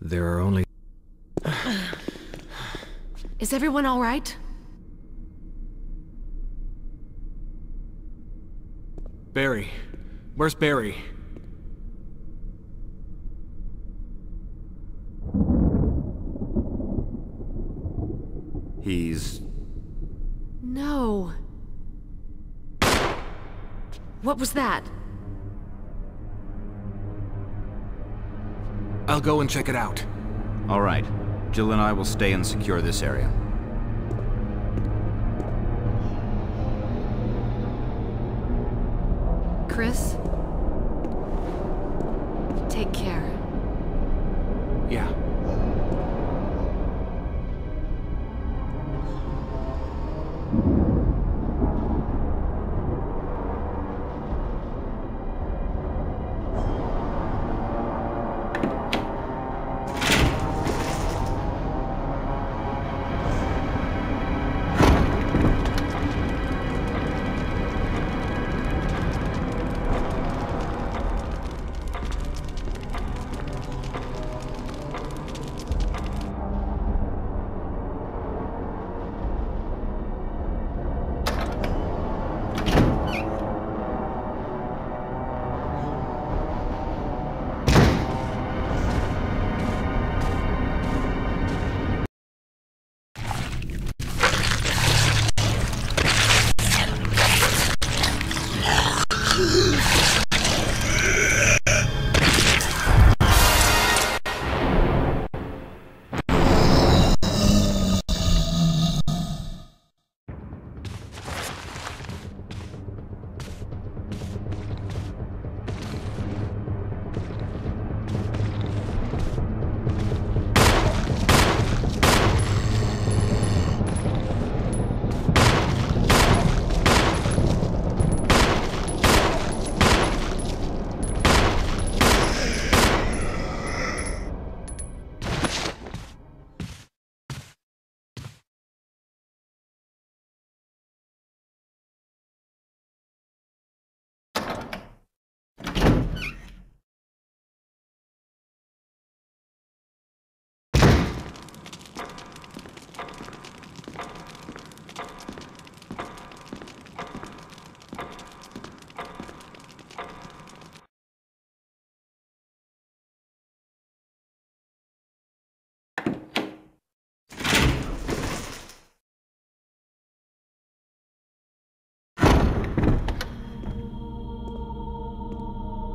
There are only... Is everyone all right? Barry. Where's Barry? He's... No. What was that? I'll go and check it out. All right. Jill and I will stay and secure this area. Chris? Take care. Yeah.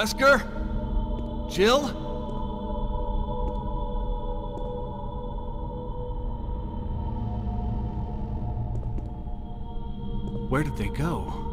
Wesker? Jill? Where did they go?